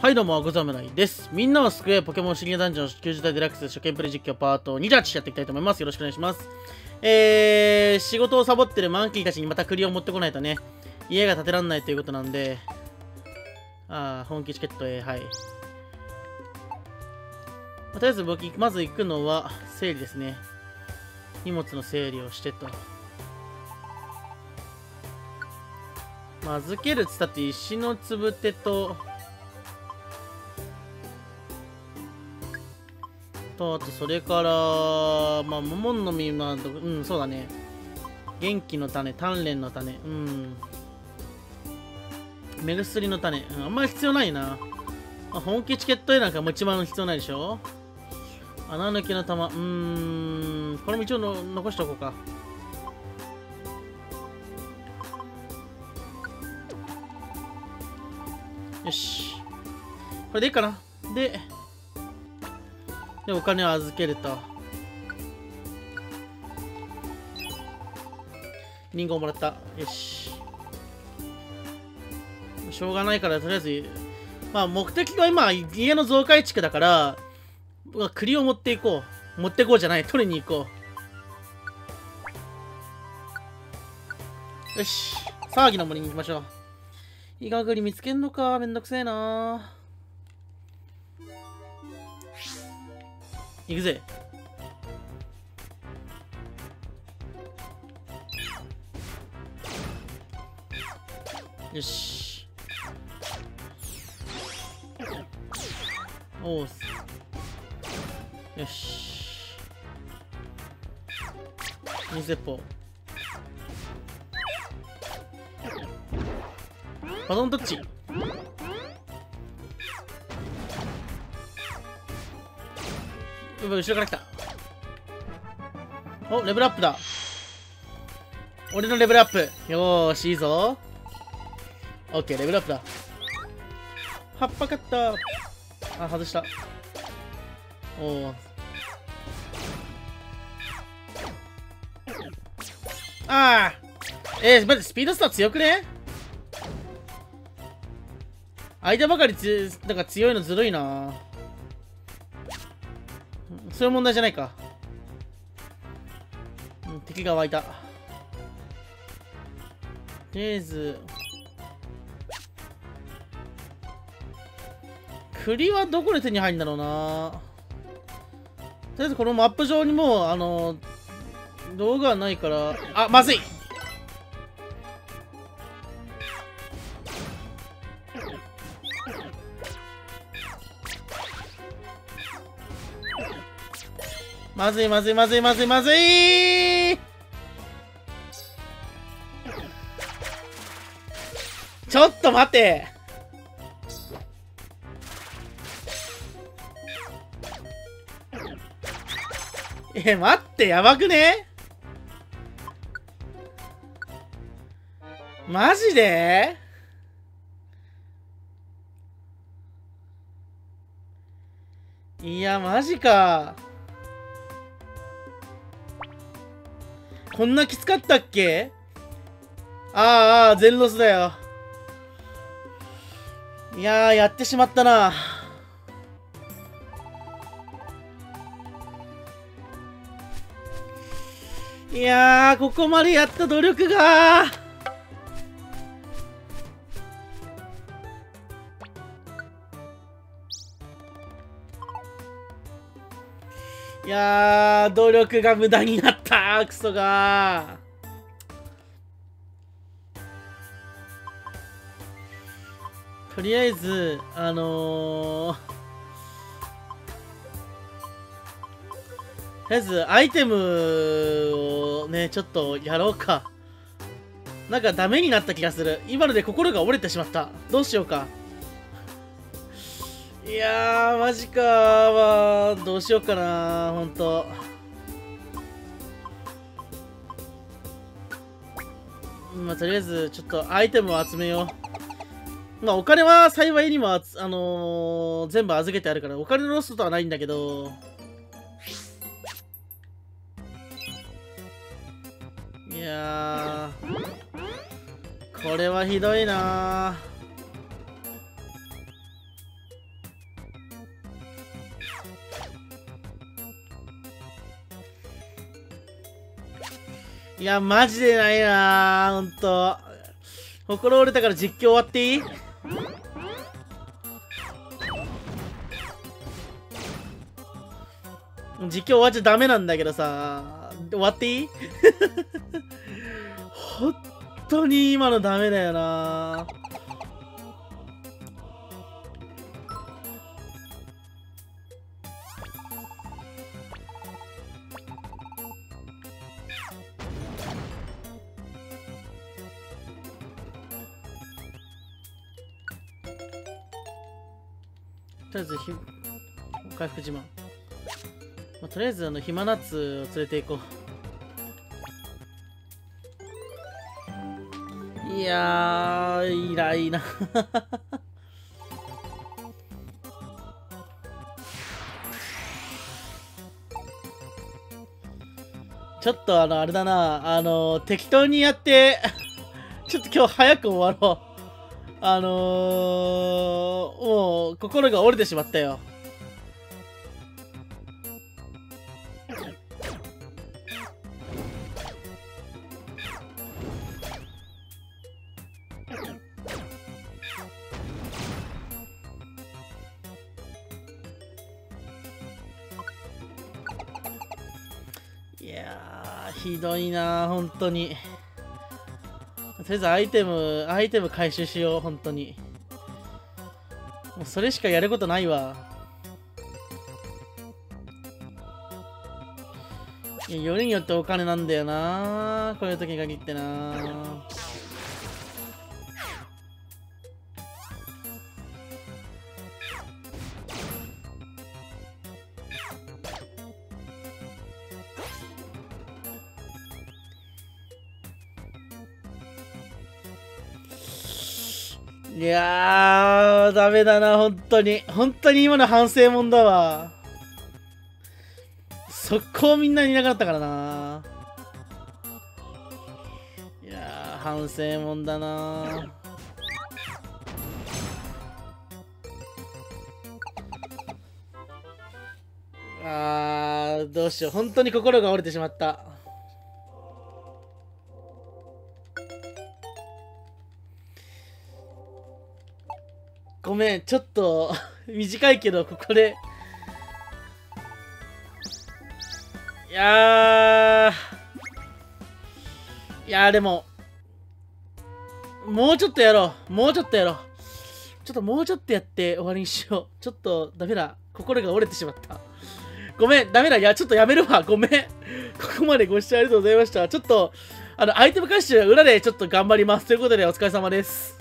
はいどうも、ござむらいです。みんなを救え、ポケモンシリアダンジョン90代デラックス初見プレイ実況パート28やっていきたいと思います。よろしくお願いします。えー、仕事をサボってるマンキーたちにまた栗を持ってこないとね、家が建てらんないということなんで、あー、本気チケットへ、はい。まあとりあえず僕、まず行くのは、整理ですね。荷物の整理をしてと。まあ、預けるっつったって石のつぶてと、と、あとそれから、まあ、桃の実ま、うん、そうだね。元気の種、鍛錬の種、うん。目薬の種、うん、あんまり必要ないな。まあ、本気チケット絵なんかも一番必要ないでしょ穴抜きの玉、うん、これも一応の残しておこうか。よし。これでいいかなで、で、お金を預けると。リンゴもらった。よし。しょうがないから、とりあえず、まあ、目的は今、家の増改築だから、まあ栗を持っていこう。持っていこうじゃない。取りに行こう。よし。騒ぎの森に行きましょう。イガグリ見つけんのか。めんどくせえな行くぜ。よし。おうす。よし。水鉄砲。バトンタッチ。うわ後ろから来た。お、レベルアップだ。俺のレベルアップ。よーし、いいぞ。オッケー、レベルアップだ。葉っぱカッター。あ、外した。おお。ああえー、待って、スピードスター強くね？間ばかりつ、なんか強いのずるいなそういう問題じゃないか。敵が湧いた。とりあえず、栗はどこで手に入るんだろうなとりあえずこのマップ上にもう、あの、動画はないから、あ、まずいまずいまずいまずいまずいまずい。ちょっと待て。え、待って、やばくね？マジで？いや、マジか。こんなきつかったっけ？ああ、ああ、全ロスだよ。いやー、やってしまったな。いやー、ここまでやった努力がいやー、努力が無駄になったクソがとりあえず、あのー、とりあえず、アイテムをね、ちょっとやろうか。なんかダメになった気がする。今ので心が折れてしまった。どうしようか。いやー、マジかー。まあ、どうしようかなほんと。まあ、とりあえず、ちょっとアイテムを集めよう。まあ、お金は幸いにもあ、あのー、全部預けてあるから、お金のロストとはないんだけど、いや、これはひどいないや、マジでないなー、ほんと。心折れたから実況終わっていい？実況終わっちゃダメなんだけどさ、終わっていい？本当に今のダメだよな。とりあえずひ回復自慢、まあ、とりあえずあの暇なつを連れて行こう。いやー、いらいなちょっとあの、あれだな、あの、適当にやって ちょっと今日早く終わろう。あのー、もう、心が折れてしまったよ。いやひどいな本当に。とりあえずアイテム、アイテム回収しよう、本当に。もうそれしかやることないわ。いや、よりによってお金なんだよなこういう時に限ってないやー、ダメだな、本当に。本当に今の反省もんだわ。速攻みんなにいなかったからな。いやー、反省もんだな。あー、どうしよう。本当に心が折れてしまった。ごめん、ちょっと 短いけど、ここで。いやいやでも、もうちょっとやろう。もうちょっとやろう。ちょっともうちょっとやって終わりにしよう。ちょっとダメだ。心が折れてしまった。ごめん、ダメだ。いや、ちょっとやめるわ。ごめん。ここまでご視聴ありがとうございました。ちょっと、あの、アイテム回収裏でちょっと頑張ります。ということで、お疲れ様です。